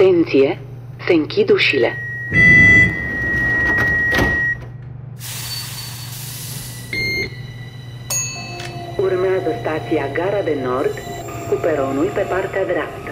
Atenție! Se închid ușile. Urmează stația Gara de Nord cu peronul pe partea dreaptă.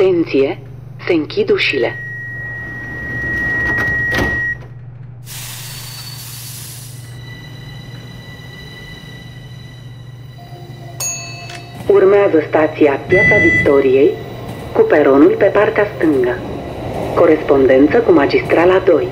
Atenție! Se închid ușile. Urmează stația Piața Victoriei cu peronul pe partea stângă. Corespondență cu magistrala 2.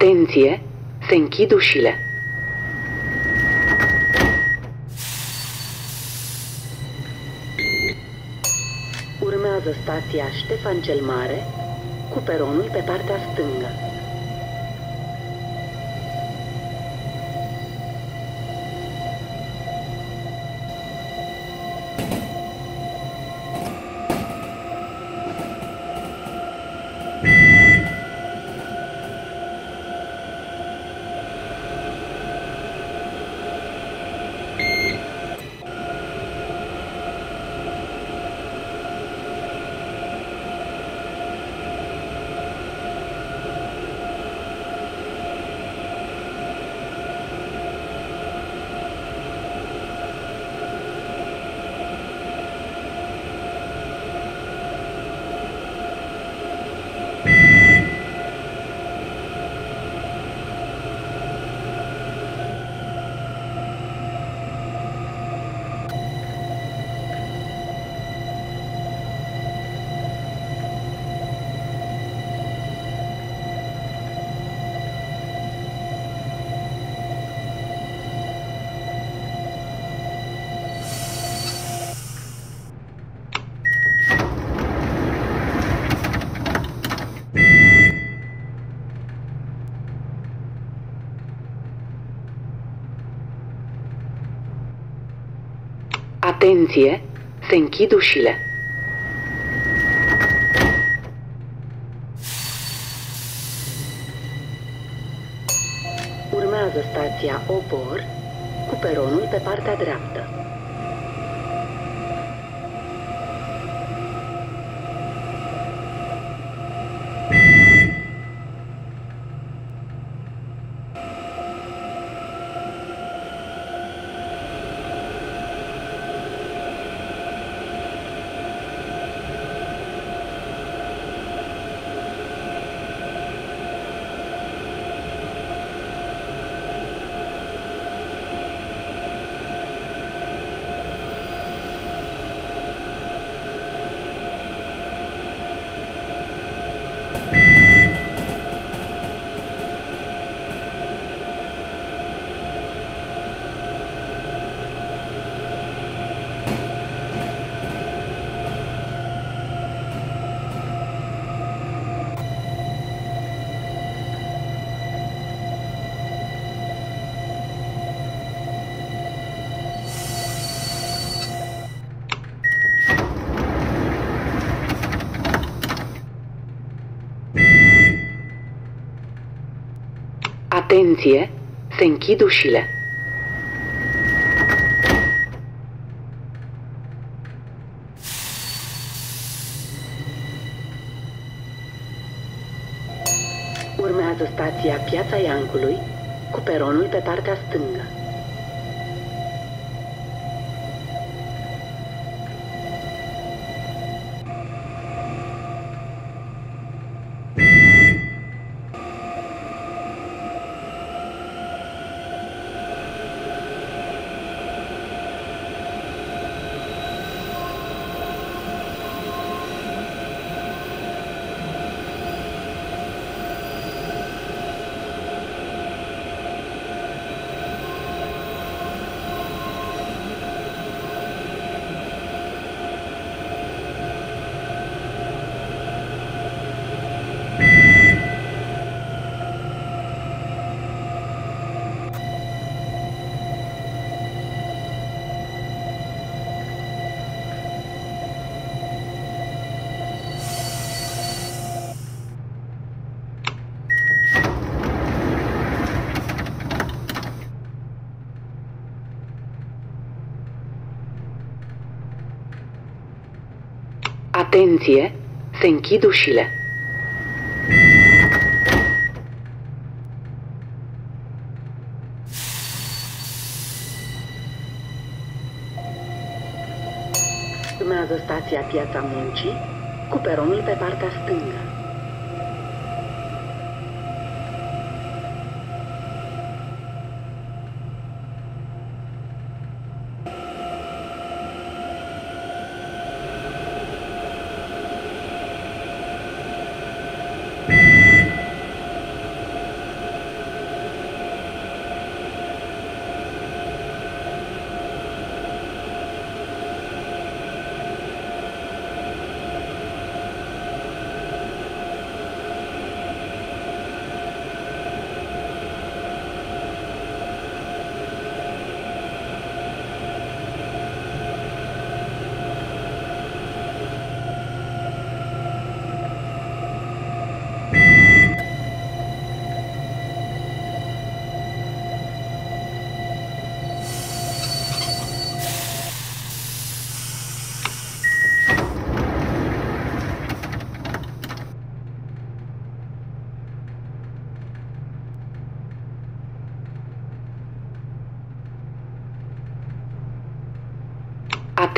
Atenție! Se închid ușile. Urmează stația Ștefan cel Mare cu peronul pe partea stângă. Atenție! Se închid ușile. Urmează stația Obor cu peronul pe partea dreaptă. Atenție! Se închid ușile. Urmează stația Piața Iancului cu peronul pe partea stângă. Atenție! Se închid ușile. Urmează stația Piața Muncii cu peronul pe partea stângă.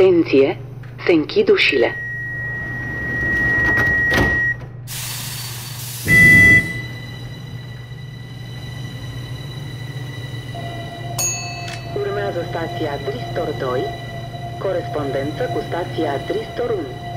Atenție! Se închid ușile. Urmează stația Dristor 2, corespondență cu stația Dristor 1.